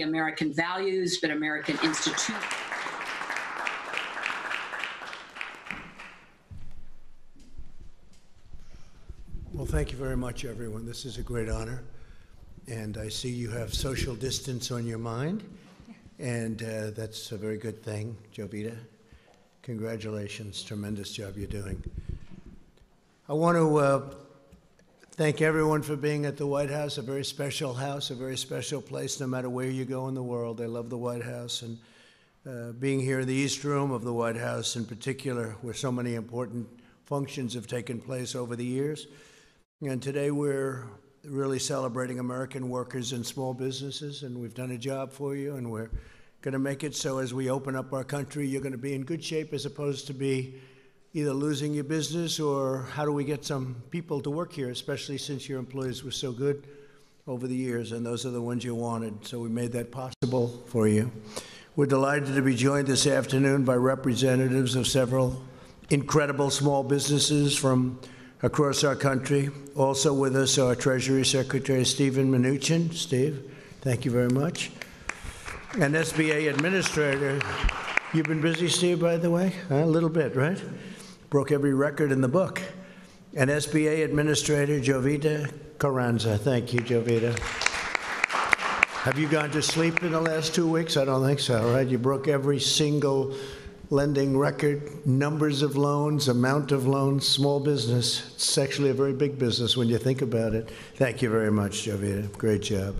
American values, but American institutions. Well, thank you very much, everyone. This is a great honor. And I see you have social distance on your mind, and uh, that's a very good thing, Jovita. Congratulations, tremendous job you're doing. I want to uh, thank everyone for being at the White House, a very special house, a very special place, no matter where you go in the world. I love the White House, and uh, being here in the East Room of the White House in particular, where so many important functions have taken place over the years. And today we're really celebrating American workers and small businesses, and we've done a job for you, and we're going to make it so as we open up our country, you're going to be in good shape as opposed to be either losing your business or how do we get some people to work here, especially since your employees were so good over the years, and those are the ones you wanted. So we made that possible for you. We're delighted to be joined this afternoon by representatives of several incredible small businesses from across our country. Also with us, our Treasury Secretary, Stephen Mnuchin. Steve, thank you very much. And SBA Administrator. You've been busy, Steve, by the way? a little bit, right? Broke every record in the book. And SBA Administrator Jovita Carranza. Thank you, Jovita. Have you gone to sleep in the last two weeks? I don't think so, right? You broke every single lending record, numbers of loans, amount of loans, small business. It's actually a very big business when you think about it. Thank you very much, Jovita. Great job.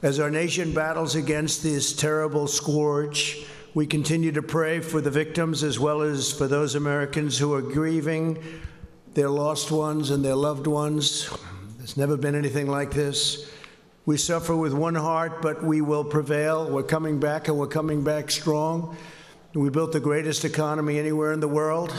As our nation battles against this terrible scourge, we continue to pray for the victims as well as for those Americans who are grieving their lost ones and their loved ones. There's never been anything like this. We suffer with one heart, but we will prevail. We're coming back and we're coming back strong. We built the greatest economy anywhere in the world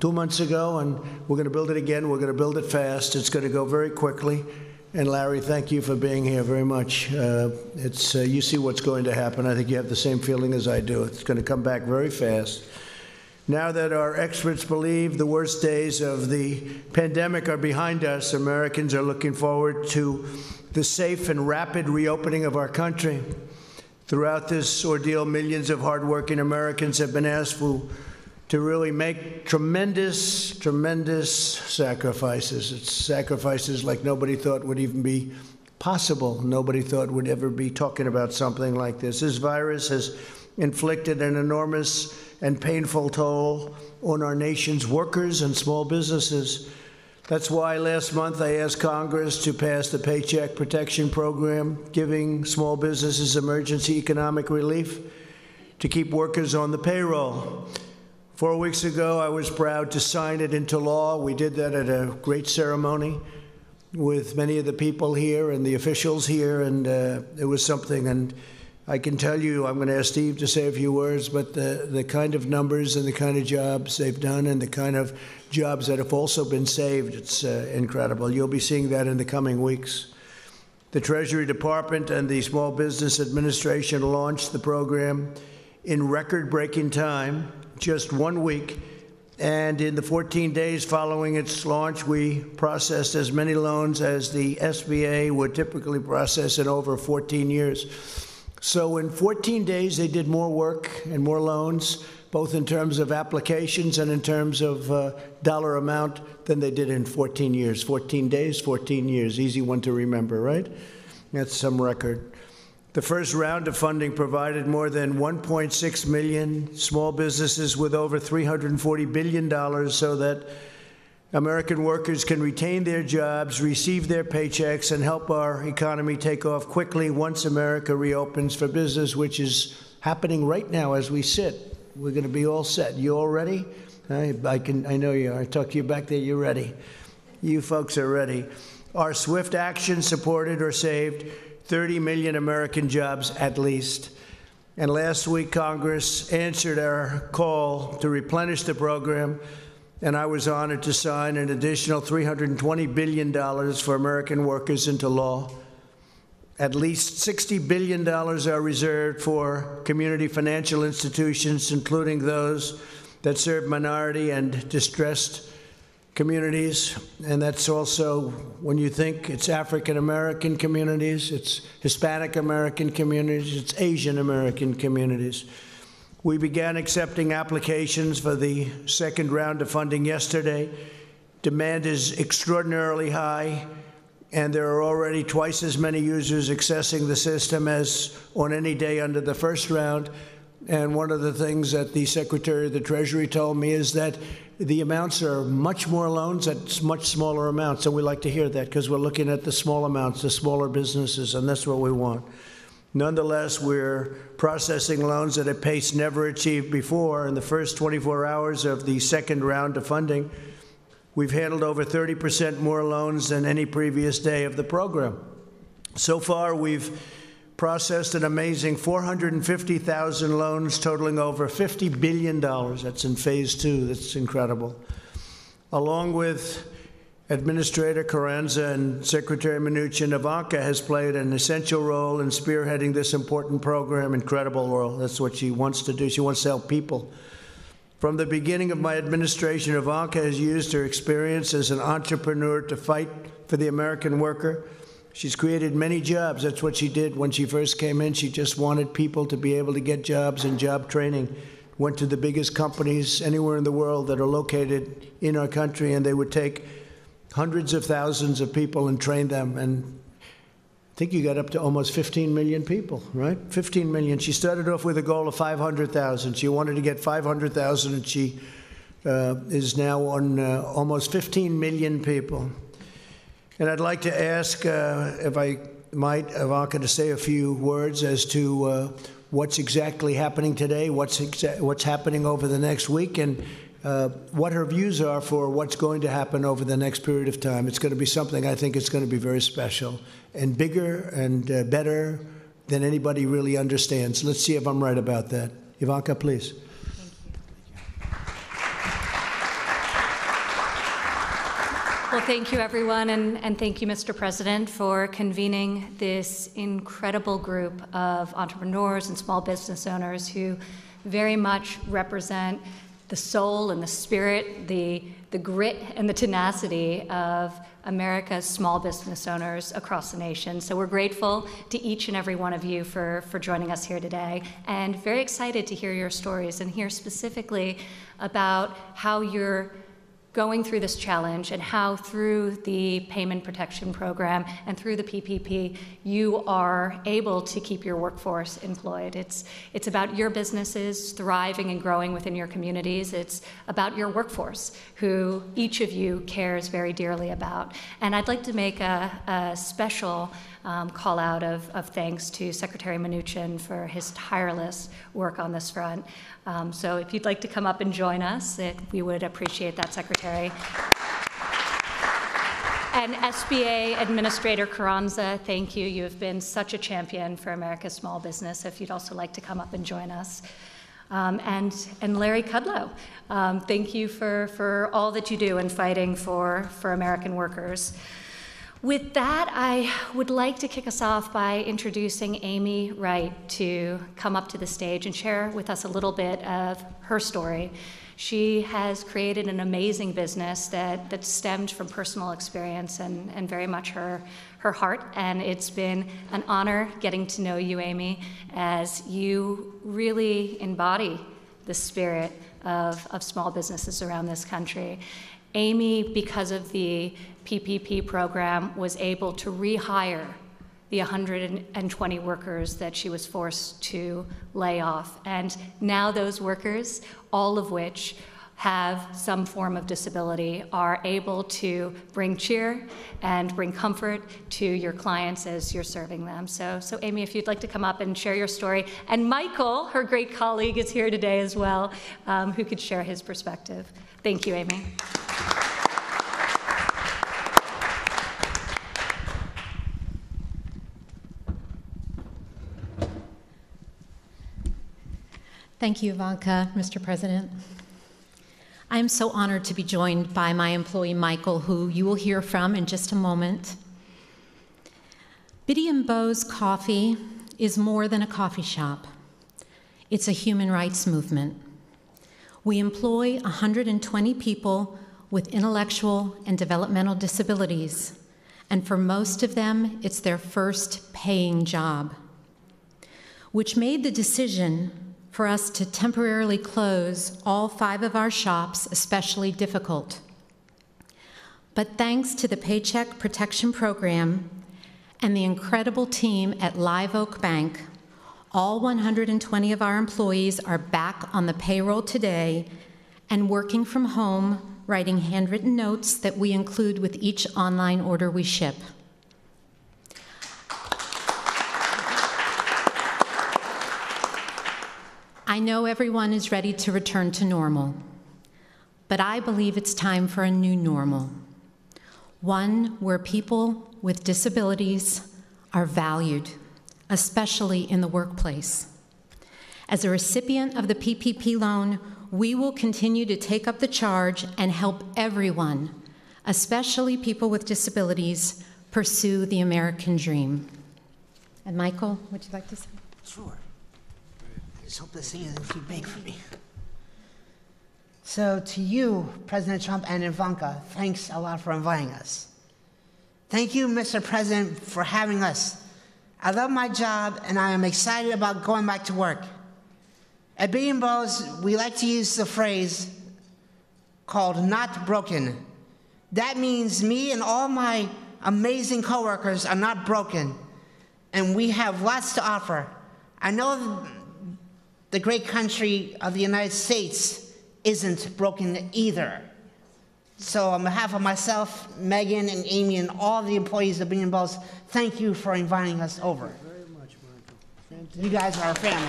two months ago, and we're going to build it again. We're going to build it fast. It's going to go very quickly. And Larry, thank you for being here very much. Uh, it's uh, you see what's going to happen. I think you have the same feeling as I do. It's going to come back very fast. Now that our experts believe the worst days of the pandemic are behind us, Americans are looking forward to the safe and rapid reopening of our country. Throughout this ordeal, millions of hardworking Americans have been asked for, to really make tremendous, tremendous sacrifices. It's sacrifices like nobody thought would even be possible. Nobody thought would ever be talking about something like this. This virus has inflicted an enormous and painful toll on our nation's workers and small businesses. That's why last month I asked Congress to pass the Paycheck Protection Program, giving small businesses emergency economic relief to keep workers on the payroll. Four weeks ago, I was proud to sign it into law. We did that at a great ceremony with many of the people here and the officials here, and uh, it was something. And I can tell you, I'm going to ask Steve to say a few words, but the, the kind of numbers and the kind of jobs they've done and the kind of jobs that have also been saved, it's uh, incredible. You'll be seeing that in the coming weeks. The Treasury Department and the Small Business Administration launched the program in record breaking time, just one week. And in the 14 days following its launch, we processed as many loans as the SBA would typically process in over 14 years. So in 14 days, they did more work and more loans, both in terms of applications and in terms of uh, dollar amount, than they did in 14 years. 14 days, 14 years. Easy one to remember, right? That's some record. The first round of funding provided more than 1.6 million small businesses with over $340 billion so that American workers can retain their jobs, receive their paychecks, and help our economy take off quickly once America reopens for business, which is happening right now as we sit. We're going to be all set. You all ready? I, I can. I know you are. I talk to you back there. You're ready. You folks are ready. Our swift action supported or saved 30 million American jobs at least. And last week, Congress answered our call to replenish the program and I was honored to sign an additional $320 billion for American workers into law. At least $60 billion are reserved for community financial institutions, including those that serve minority and distressed communities, and that's also when you think it's African American communities, it's Hispanic American communities, it's Asian American communities. We began accepting applications for the second round of funding yesterday. Demand is extraordinarily high, and there are already twice as many users accessing the system as on any day under the first round. And one of the things that the Secretary of the Treasury told me is that the amounts are much more loans at much smaller amounts. And we like to hear that because we're looking at the small amounts, the smaller businesses, and that's what we want. Nonetheless, we're processing loans at a pace never achieved before. In the first 24 hours of the second round of funding, we've handled over 30% more loans than any previous day of the program. So far, we've processed an amazing 450,000 loans totaling over $50 billion. That's in phase two. That's incredible. Along with Administrator Carranza and Secretary Mnuchin, Ivanka has played an essential role in spearheading this important program. Incredible role. That's what she wants to do. She wants to help people. From the beginning of my administration, Ivanka has used her experience as an entrepreneur to fight for the American worker She's created many jobs. That's what she did when she first came in. She just wanted people to be able to get jobs and job training. Went to the biggest companies anywhere in the world that are located in our country, and they would take hundreds of thousands of people and train them. And I think you got up to almost 15 million people, right? 15 million. She started off with a goal of 500,000. She wanted to get 500,000, and she uh, is now on uh, almost 15 million people. And I'd like to ask, uh, if I might, Ivanka, to say a few words as to uh, what's exactly happening today, what's, exa- what's happening over the next week, and uh, what her views are for what's going to happen over the next period of time. It's going to be something I think it's going to be very special and bigger and uh, better than anybody really understands. Let's see if I'm right about that. Ivanka, please. Well, thank you, everyone, and, and thank you, Mr. President, for convening this incredible group of entrepreneurs and small business owners who very much represent the soul and the spirit, the, the grit and the tenacity of America's small business owners across the nation. So we're grateful to each and every one of you for, for joining us here today and very excited to hear your stories and hear specifically about how you're going through this challenge and how through the payment protection program and through the PPP you are able to keep your workforce employed. It's it's about your businesses thriving and growing within your communities. It's about your workforce who each of you cares very dearly about. And I'd like to make a, a special um, call out of, of thanks to Secretary Mnuchin for his tireless work on this front. Um, so if you'd like to come up and join us, it, we would appreciate that, Secretary. And SBA Administrator Carranza, thank you. You have been such a champion for America's small business. If you'd also like to come up and join us. Um, and, and Larry Kudlow, um, thank you for, for all that you do in fighting for, for American workers. With that, I would like to kick us off by introducing Amy Wright to come up to the stage and share with us a little bit of her story. She has created an amazing business that, that stemmed from personal experience and, and very much her, her heart. And it's been an honor getting to know you, Amy, as you really embody the spirit of, of small businesses around this country. Amy, because of the PPP program, was able to rehire the 120 workers that she was forced to lay off. And now those workers, all of which have some form of disability, are able to bring cheer and bring comfort to your clients as you're serving them. So, so Amy, if you'd like to come up and share your story. And Michael, her great colleague, is here today as well, um, who could share his perspective. Thank you, Amy. Thank you, Ivanka, Mr. President. I'm so honored to be joined by my employee, Michael, who you will hear from in just a moment. Bitty and Beau's Coffee is more than a coffee shop. It's a human rights movement. We employ 120 people with intellectual and developmental disabilities, and for most of them, it's their first paying job, which made the decision for us to temporarily close all five of our shops especially difficult. But thanks to the Paycheck Protection Program and the incredible team at Live Oak Bank, all 120 of our employees are back on the payroll today and working from home, writing handwritten notes that we include with each online order we ship. I know everyone is ready to return to normal, but I believe it's time for a new normal. One where people with disabilities are valued, especially in the workplace. As a recipient of the PPP loan, we will continue to take up the charge and help everyone, especially people with disabilities, pursue the American dream. And Michael, would you like to say? Sure. Just hope this thing isn't too big for me. So, to you, President Trump and Ivanka, thanks a lot for inviting us. Thank you, Mr. President, for having us. I love my job and I am excited about going back to work. At Bean Bros, we like to use the phrase called not broken. That means me and all my amazing coworkers are not broken, and we have lots to offer. I know the great country of the United States isn't broken either. So, on behalf of myself, Megan, and Amy, and all the employees of Bean Bros, thank you for inviting us over. Very much, Michael. You guys are our family.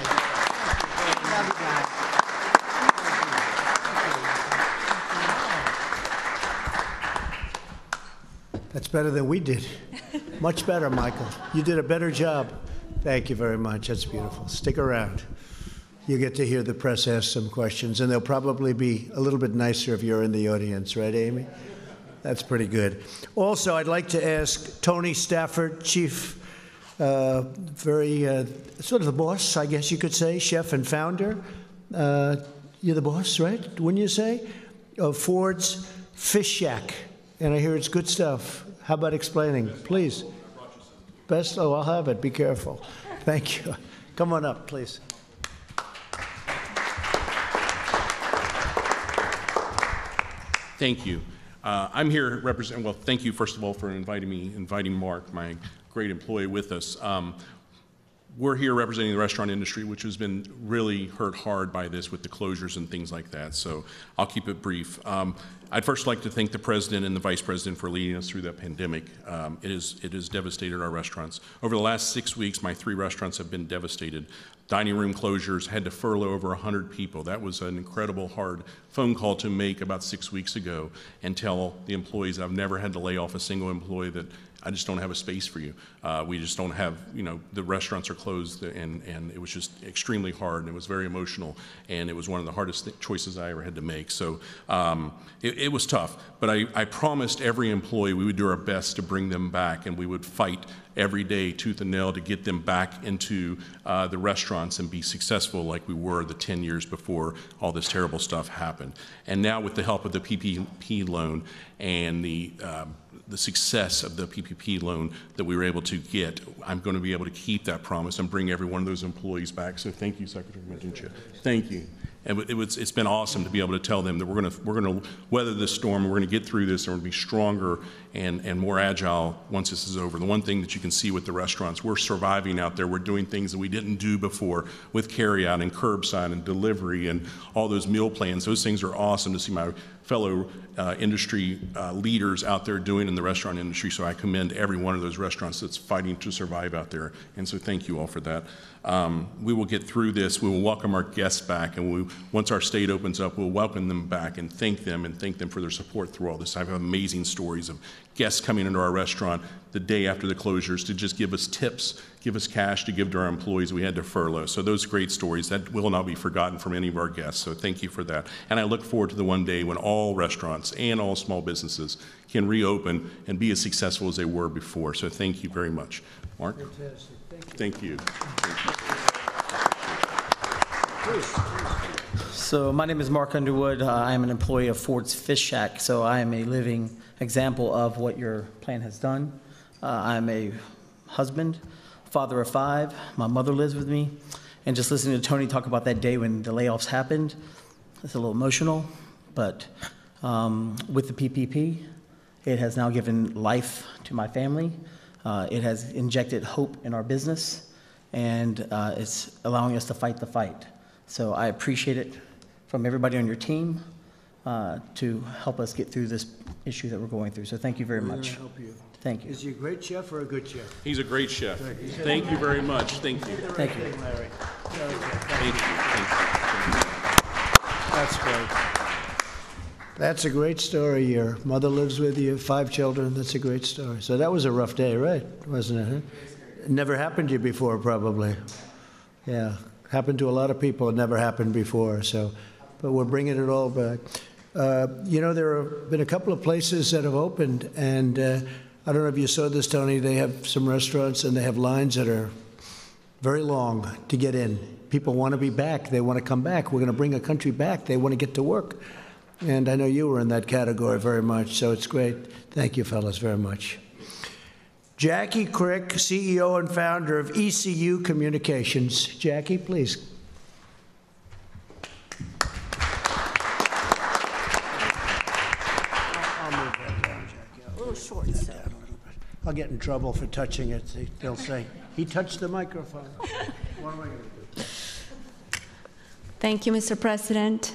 Love you guys. That's better than we did. Much better, Michael. You did a better job. Thank you very much. That's beautiful. Stick around. You get to hear the press ask some questions, and they'll probably be a little bit nicer if you're in the audience, right, Amy? That's pretty good. Also, I'd like to ask Tony Stafford, Chief, uh, very uh, sort of the boss, I guess you could say, chef and founder. Uh, you're the boss, right? Wouldn't you say? Of Ford's Fish Shack. And I hear it's good stuff. How about explaining, please? Best, oh, I'll have it. Be careful. Thank you. Come on up, please. Thank you. Uh, I'm here representing, well, thank you, first of all, for inviting me, inviting Mark, my great employee, with us. Um, we're here representing the restaurant industry, which has been really hurt hard by this with the closures and things like that. So I'll keep it brief. Um, I'd first like to thank the president and the vice president for leading us through that pandemic. Um, it, is, it has devastated our restaurants. Over the last six weeks, my three restaurants have been devastated. Dining room closures had to furlough over 100 people. That was an incredible, hard phone call to make about six weeks ago and tell the employees I've never had to lay off a single employee that I just don't have a space for you. Uh, we just don't have, you know, the restaurants are closed, and, and it was just extremely hard, and it was very emotional, and it was one of the hardest th- choices I ever had to make. So um, it, it was tough, but I, I promised every employee we would do our best to bring them back, and we would fight every day, tooth and nail, to get them back into uh, the restaurants and be successful like we were the 10 years before all this terrible stuff happened. And now, with the help of the PPP loan and the um, the success of the PPP loan that we were able to get, I'm going to be able to keep that promise and bring every one of those employees back. So thank you, Secretary Mnuchin. Thank you. And it was, it's been awesome to be able to tell them that we're going to, we're to weather this storm, we're going to get through this, and we're going to be stronger and, and more agile once this is over. The one thing that you can see with the restaurants, we're surviving out there. We're doing things that we didn't do before with carryout and curbside and delivery and all those meal plans. Those things are awesome to see my fellow uh, industry uh, leaders out there doing in the restaurant industry. So I commend every one of those restaurants that's fighting to survive out there. And so thank you all for that. Um, we will get through this. We will welcome our guests back. And we, once our state opens up, we'll welcome them back and thank them and thank them for their support through all this. I have amazing stories of guests coming into our restaurant the day after the closures to just give us tips, give us cash to give to our employees we had to furlough. So those great stories that will not be forgotten from any of our guests. So thank you for that. And I look forward to the one day when all restaurants and all small businesses can reopen and be as successful as they were before. So thank you very much. Mark? You. Thank you. So my name is Mark Underwood. Uh, I am an employee of Ford's Fish Shack, so I am a living example of what your plan has done. Uh, I'm a husband, father of five. My mother lives with me. And just listening to Tony talk about that day when the layoffs happened, it's a little emotional. But um, with the PPP, it has now given life to my family. Uh, it has injected hope in our business, and uh, it's allowing us to fight the fight. So I appreciate it from everybody on your team uh, to help us get through this issue that we're going through. So thank you very much. help you. Thank you. Is he a great chef or a good chef? He's a great chef. Thank you very much. Thank you. Thank you. Larry. Thank you. Thank you. That's great. That's a great story. Your mother lives with you, five children. That's a great story. So that was a rough day, right? Wasn't it? huh? Never happened to you before, probably. Yeah, happened to a lot of people. It never happened before. So, but we're bringing it all back. Uh, you know, there have been a couple of places that have opened, and uh, I don't know if you saw this, Tony. They have some restaurants, and they have lines that are very long to get in. People want to be back. They want to come back. We're going to bring a country back. They want to get to work. And I know you were in that category very much, so it's great. Thank you, fellas, very much. Jackie Krick, CEO and founder of ECU Communications. Jackie, please. I'll move that down, Jackie. A little short. I'll get in trouble for touching it. They- They'll say, he touched the microphone. What am I going to do? Thank you, Mr. President,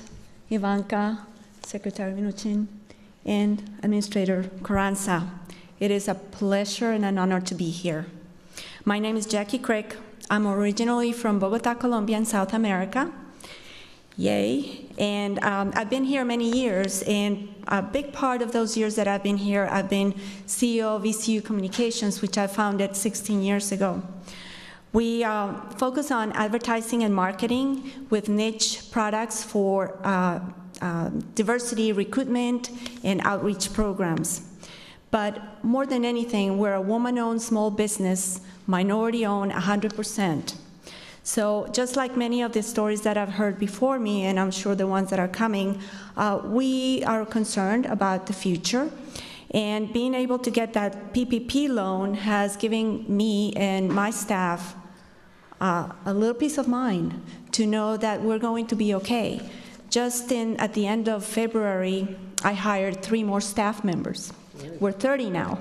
Ivanka, Secretary Mnuchin, and Administrator Carranza. It is a pleasure and an honor to be here. My name is Jackie Krick. I'm originally from Bogota, Colombia, in South America. Yay. And um, I've been here many years, and a big part of those years that I've been here, I've been CEO of ECU Communications, which I founded 16 years ago. We uh, focus on advertising and marketing with niche products for uh, uh, diversity recruitment and outreach programs. But more than anything, we're a woman-owned small business, minority-owned 100%. So just like many of the stories that I've heard before me, and I'm sure the ones that are coming, uh, we are concerned about the future. And being able to get that PPP loan has given me and my staff uh, a little peace of mind to know that we're going to be okay. Just in, at the end of February, I hired three more staff members. We're 30 now.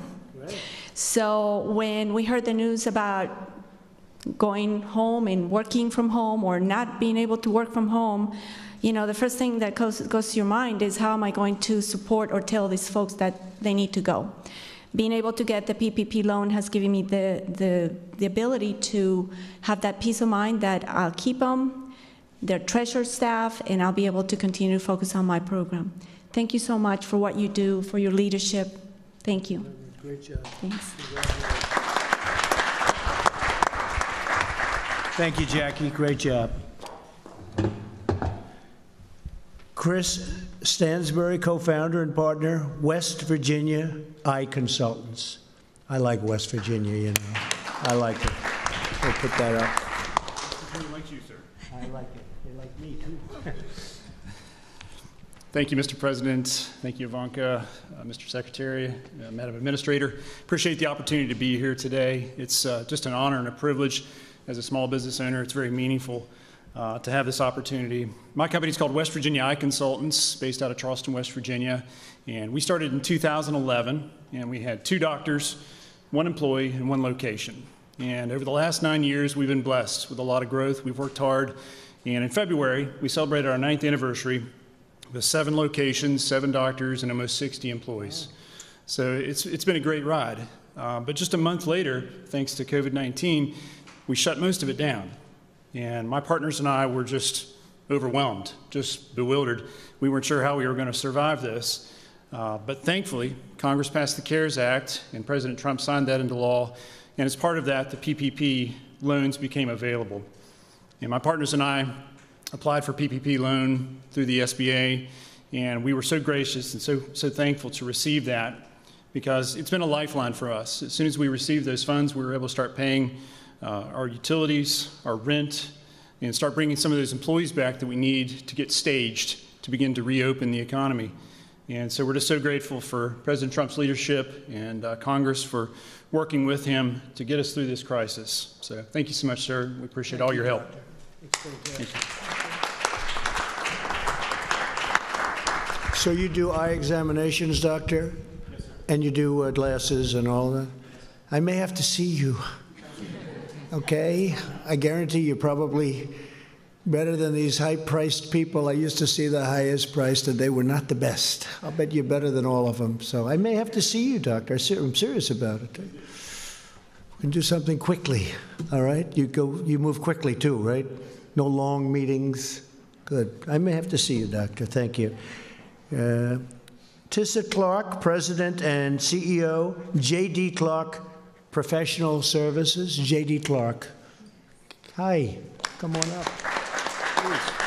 So when we heard the news about going home and working from home or not being able to work from home, you know, the first thing that goes, goes to your mind is how am I going to support or tell these folks that they need to go? Being able to get the PPP loan has given me the, the, the ability to have that peace of mind that I'll keep them, their treasured staff, and I'll be able to continue to focus on my program. Thank you so much for what you do, for your leadership. Thank you. Great job. Thanks. Thank you, Jackie. Great job. Chris Stansbury, co-founder and partner, West Virginia Eye Consultants. I like West Virginia, you know. I like it. We'll put that up. Like you, sir. I like it. They like me, too. Thank you, Mr. President. Thank you, Ivanka, uh, Mr. Secretary, uh, Madam Administrator. Appreciate the opportunity to be here today. It's uh, just an honor and a privilege as a small business owner. It's very meaningful uh, to have this opportunity. My company is called West Virginia Eye Consultants, based out of Charleston, West Virginia. And we started in 2011, and we had two doctors, one employee, and one location. And over the last nine years, we've been blessed with a lot of growth. We've worked hard. And in February, we celebrated our ninth anniversary with seven locations, seven doctors, and almost 60 employees. So it's, it's been a great ride. Uh, but just a month later, thanks to COVID 19, we shut most of it down. And my partners and I were just overwhelmed, just bewildered. We weren't sure how we were going to survive this. Uh, but thankfully, Congress passed the CARES Act, and President Trump signed that into law. And as part of that, the PPP loans became available. And my partners and I applied for PPP loan through the SBA, and we were so gracious and so, so thankful to receive that because it's been a lifeline for us. As soon as we received those funds, we were able to start paying uh, our utilities, our rent, and start bringing some of those employees back that we need to get staged to begin to reopen the economy. And so we're just so grateful for President Trump's leadership and uh, Congress for working with him to get us through this crisis. So thank you so much, sir. We appreciate all your help. Thank you. So you do eye examinations, doctor? And you do uh, glasses and all that? I may have to see you. Okay? I guarantee you're probably better than these high priced people. I used to see the highest priced, and they were not the best. I'll bet you're better than all of them. So I may have to see you, doctor. I'm serious about it. We can do something quickly, all right? You go, you move quickly too, right? No long meetings. Good. I may have to see you, doctor. Thank you. Uh, Tisa Clark, President and CEO, J.D. Clark Professional Services. J.D. Clark. Hi, come on up. Please.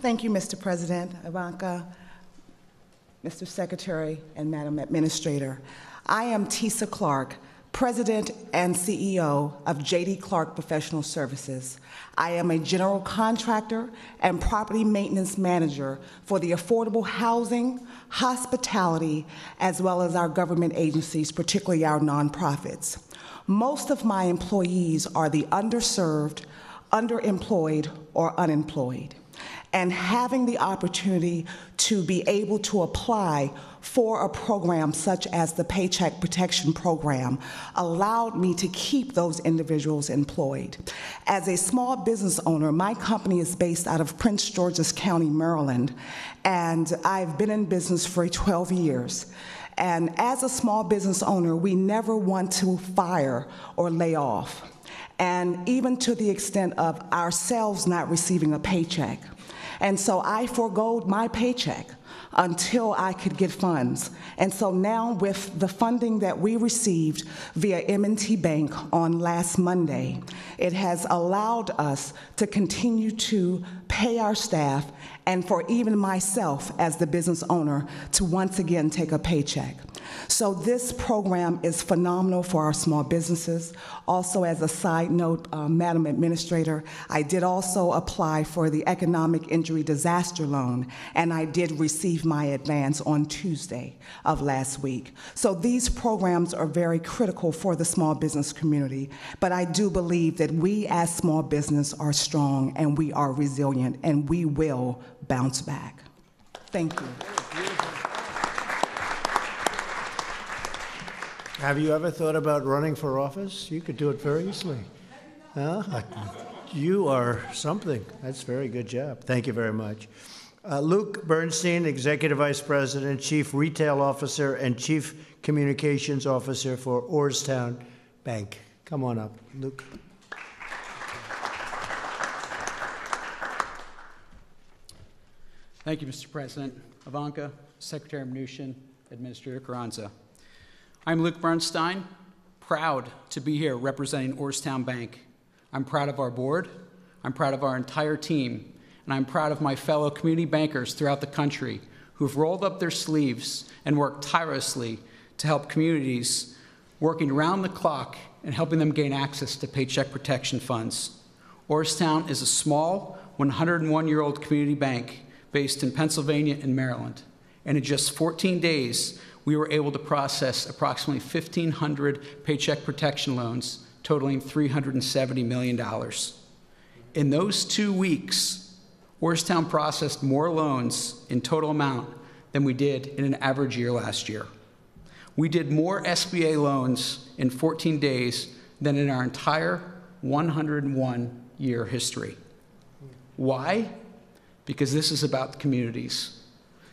Thank you, Mr. President, Ivanka, Mr. Secretary, and Madam Administrator. I am Tisa Clark, President and CEO of JD Clark Professional Services. I am a general contractor and property maintenance manager for the affordable housing, hospitality, as well as our government agencies, particularly our nonprofits. Most of my employees are the underserved, underemployed, or unemployed and having the opportunity to be able to apply for a program such as the Paycheck Protection Program allowed me to keep those individuals employed. As a small business owner, my company is based out of Prince George's County, Maryland, and I've been in business for 12 years. And as a small business owner, we never want to fire or lay off, and even to the extent of ourselves not receiving a paycheck. And so I foregoed my paycheck until I could get funds. And so now with the funding that we received via M&T Bank on last Monday, it has allowed us to continue to pay our staff and for even myself as the business owner to once again take a paycheck. So this program is phenomenal for our small businesses. Also, as a side note, uh, Madam Administrator, I did also apply for the Economic Injury Disaster Loan, and I did receive my advance on Tuesday of last week. So these programs are very critical for the small business community, but I do believe that we as small business are strong and we are resilient and we will bounce back. Thank you. Have you ever thought about running for office? You could do it very easily. Huh? You are something. That's a very good job. Thank you very much. Uh, Luke Bernstein, Executive Vice President, Chief Retail Officer, and Chief Communications Officer for Orrstown Bank. Come on up, Luke. Thank you, Mr. President. Ivanka, Secretary Mnuchin, Administrator Carranza. I'm Luke Bernstein, proud to be here representing Orrstown Bank. I'm proud of our board, I'm proud of our entire team, and I'm proud of my fellow community bankers throughout the country who've rolled up their sleeves and worked tirelessly to help communities working around the clock and helping them gain access to paycheck protection funds. Orrstown is a small 101 year old community bank based in Pennsylvania and Maryland. And in just 14 days, we were able to process approximately 1,500 paycheck protection loans totaling $370 million. In those two weeks, Orrstown processed more loans in total amount than we did in an average year last year. We did more SBA loans in 14 days than in our entire 101 year history. Why? Because this is about communities.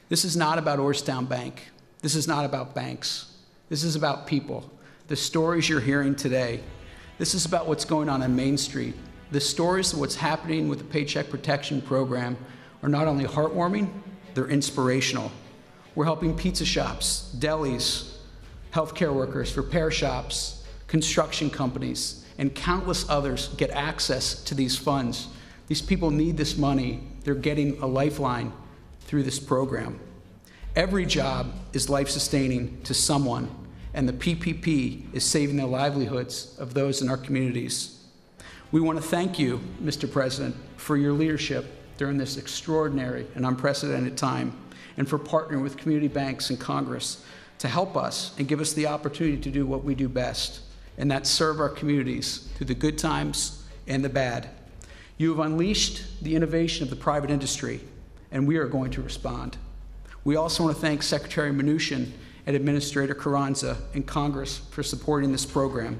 This is not about Orrstown Bank. This is not about banks. This is about people. The stories you're hearing today. This is about what's going on in Main Street. The stories of what's happening with the Paycheck Protection Program are not only heartwarming, they're inspirational. We're helping pizza shops, delis, healthcare workers, repair shops, construction companies, and countless others get access to these funds. These people need this money. They're getting a lifeline through this program. Every job is life sustaining to someone, and the PPP is saving the livelihoods of those in our communities. We want to thank you, Mr. President, for your leadership during this extraordinary and unprecedented time, and for partnering with community banks and Congress to help us and give us the opportunity to do what we do best, and that's serve our communities through the good times and the bad. You have unleashed the innovation of the private industry, and we are going to respond. We also want to thank Secretary Mnuchin and Administrator Carranza and Congress for supporting this program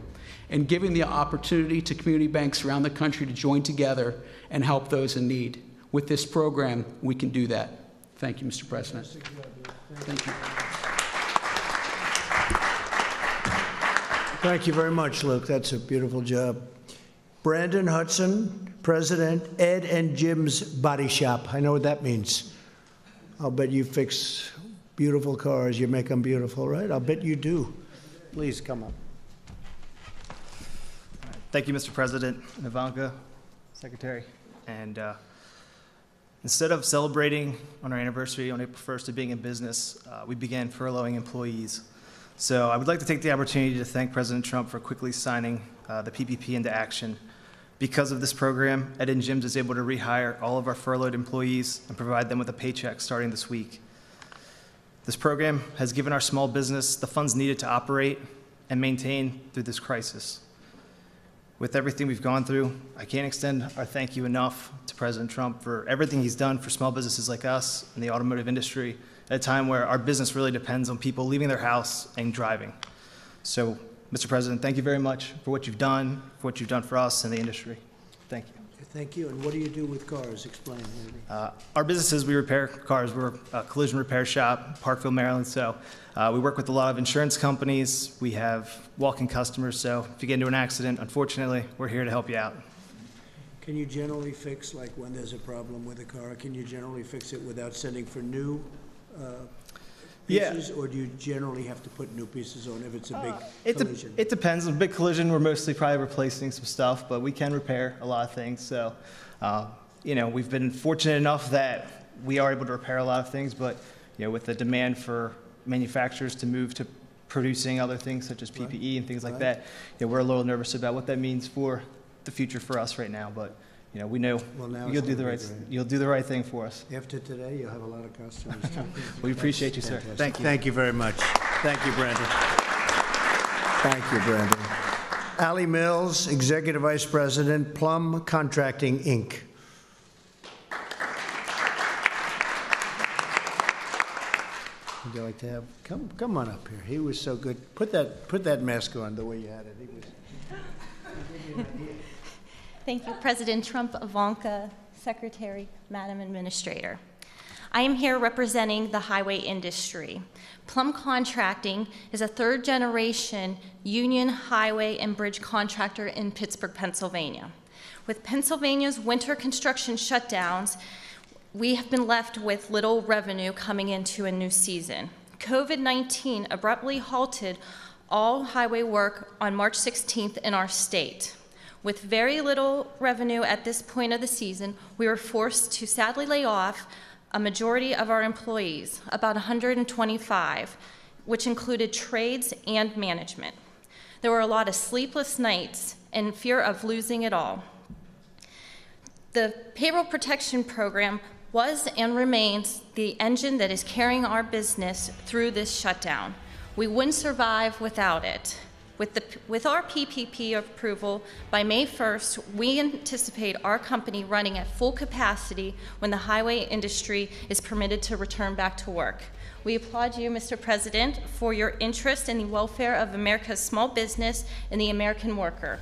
and giving the opportunity to community banks around the country to join together and help those in need. With this program, we can do that. Thank you, Mr. President. Thank you. Thank you very much, Luke. That's a beautiful job. Brandon Hudson, President, Ed and Jim's Body Shop. I know what that means. I'll bet you fix beautiful cars. You make them beautiful, right? I'll bet you do. Please come up. Thank you, Mr. President, Ivanka, Secretary. And uh, instead of celebrating on our anniversary on April 1st of being in business, uh, we began furloughing employees. So I would like to take the opportunity to thank President Trump for quickly signing uh, the PPP into action. Because of this program, Ed and Jim's is able to rehire all of our furloughed employees and provide them with a paycheck starting this week. This program has given our small business the funds needed to operate and maintain through this crisis. With everything we've gone through, I can't extend our thank you enough to President Trump for everything he's done for small businesses like us in the automotive industry at a time where our business really depends on people leaving their house and driving. So, Mr. President, thank you very much for what you've done, for what you've done for us and the industry. Thank you. Thank you. And what do you do with cars? Explain. maybe. Uh, Our businesses, we repair cars. We're a collision repair shop, Parkville, Maryland. So uh, we work with a lot of insurance companies. We have walk-in customers. So if you get into an accident, unfortunately, we're here to help you out. Can you generally fix, like when there's a problem with a car, can you generally fix it without sending for new uh, Yeah. pieces? Or do you generally have to put new pieces on if it's a big It, de- collision? it depends. On a big collision, we're mostly probably replacing some stuff, but we can repair a lot of things. So, uh, you know, we've been fortunate enough that we are able to repair a lot of things, but, you know, with the demand for manufacturers to move to producing other things such as PPE and things like Right. that, you know, we're a little nervous about what that means for the future for us right now. But, you know, we know Well, now you'll it's do the gonna right, be great. you'll do the right thing for us. After today, you'll have a lot of customers. We appreciate you, sir. Fantastic. Thank you. Thank you very much. Thank you, Brandon. Thank you, Brandon. Ally Mills, Executive Vice President, Plum Contracting, Inc. Would you like to have, come, come on up here. He was so good. Put that, put that mask on the way you had it. He was. Thank you, President Trump, Ivanka, Secretary, Madam Administrator. I am here representing the highway industry. Plum Contracting is a third generation union highway and bridge contractor in Pittsburgh, Pennsylvania. With Pennsylvania's winter construction shutdowns, we have been left with little revenue coming into a new season. COVID 19 abruptly halted all highway work on March 16th in our state. With very little revenue at this point of the season, we were forced to sadly lay off a majority of our employees, about 125, which included trades and management. There were a lot of sleepless nights and fear of losing it all. The payroll protection program was and remains the engine that is carrying our business through this shutdown. We wouldn't survive without it. With, the, with our PPP approval, by May 1st, we anticipate our company running at full capacity when the highway industry is permitted to return back to work. We applaud you, Mr. President, for your interest in the welfare of America's small business and the American worker.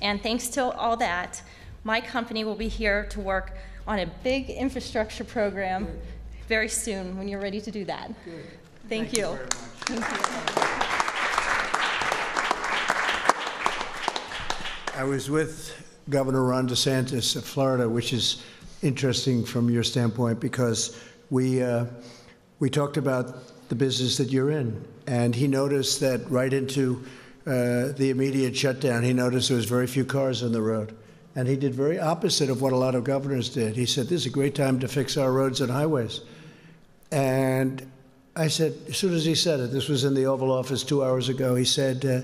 And thanks to all that, my company will be here to work on a big infrastructure program very soon when you're ready to do that. Thank, you. Thank you. I was with Governor Ron DeSantis of Florida, which is interesting from your standpoint because we uh, we talked about the business that you're in, and he noticed that right into uh, the immediate shutdown, he noticed there was very few cars on the road, and he did very opposite of what a lot of governors did. He said, "This is a great time to fix our roads and highways," and I said, as soon as he said it, this was in the Oval Office two hours ago, he said, uh,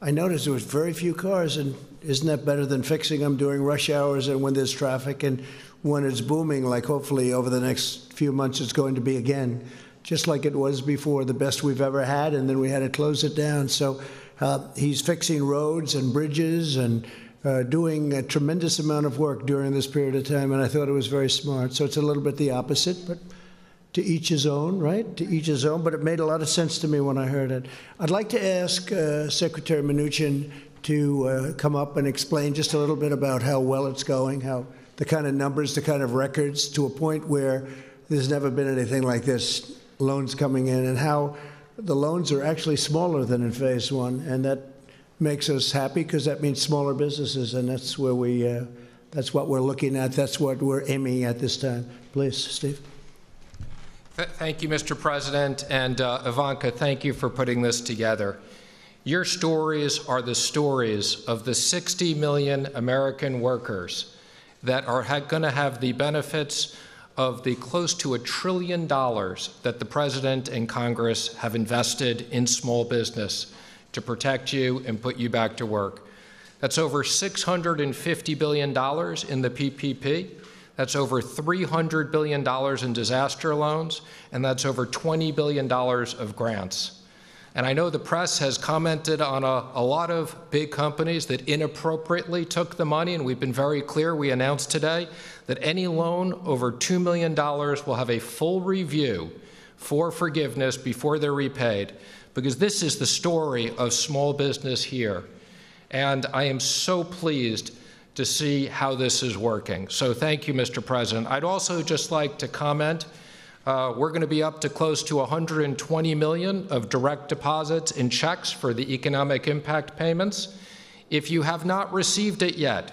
I noticed there was very few cars, and isn't that better than fixing them during rush hours and when there's traffic and when it's booming, like hopefully over the next few months it's going to be again, just like it was before, the best we've ever had, and then we had to close it down. So uh, he's fixing roads and bridges and uh, doing a tremendous amount of work during this period of time, and I thought it was very smart. So it's a little bit the opposite, but to each his own, right? To each his own, but it made a lot of sense to me when I heard it. I'd like to ask uh, Secretary Mnuchin to uh, come up and explain just a little bit about how well it's going, how the kind of numbers, the kind of records, to a point where there's never been anything like this, loans coming in, and how the loans are actually smaller than in phase one, and that makes us happy because that means smaller businesses, and that's where we, uh, that's what we're looking at, that's what we're aiming at this time. Please, Steve. Thank you, Mr. President. And uh, Ivanka, thank you for putting this together. Your stories are the stories of the 60 million American workers that are going to have the benefits of the close to a trillion dollars that the President and Congress have invested in small business to protect you and put you back to work. That's over $650 billion in the PPP. That's over $300 billion in disaster loans, and that's over $20 billion of grants. And I know the press has commented on a, a, lot of big companies that inappropriately took the money, and we've been very clear. We announced today that any loan over $2 million will have a full review for forgiveness before they're repaid, because this is the story of small business here. And I am so pleased to see how this is working. So thank you, Mr. President. I'd also just like to comment. Uh, we're going to be up to close to 120 million of direct deposits in checks for the economic impact payments. If you have not received it yet,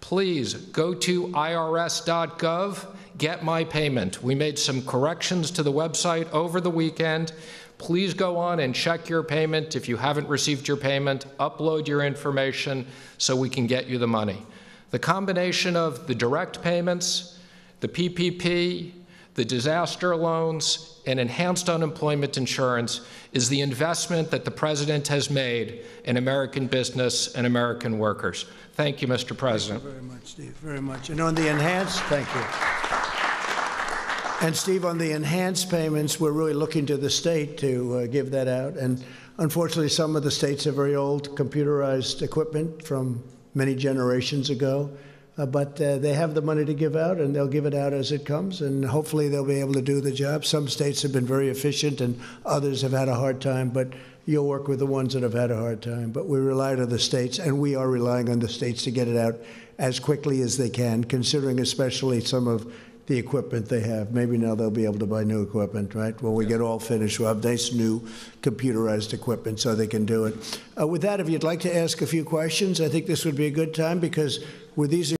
please go to irs.gov, get my payment. We made some corrections to the website over the weekend. Please go on and check your payment. If you haven't received your payment, upload your information so we can get you the money. The combination of the direct payments, the PPP, the disaster loans, and enhanced unemployment insurance is the investment that the President has made in American business and American workers. Thank you, Mr. President. Thank you very much, Steve. Very much. And on the enhanced, thank you. And Steve, on the enhanced payments, we're really looking to the state to uh, give that out. And unfortunately, some of the states have very old computerized equipment from many generations ago. Uh, but uh, they have the money to give out, and they'll give it out as it comes, and hopefully they'll be able to do the job. Some states have been very efficient, and others have had a hard time. But you'll work with the ones that have had a hard time. But we rely on the states, and we are relying on the states to get it out as quickly as they can, considering especially some of the equipment they have. Maybe now they'll be able to buy new equipment, right? When we get all finished, we'll have nice new computerized equipment so they can do it. Uh, with that, if you'd like to ask a few questions, I think this would be a good time because with these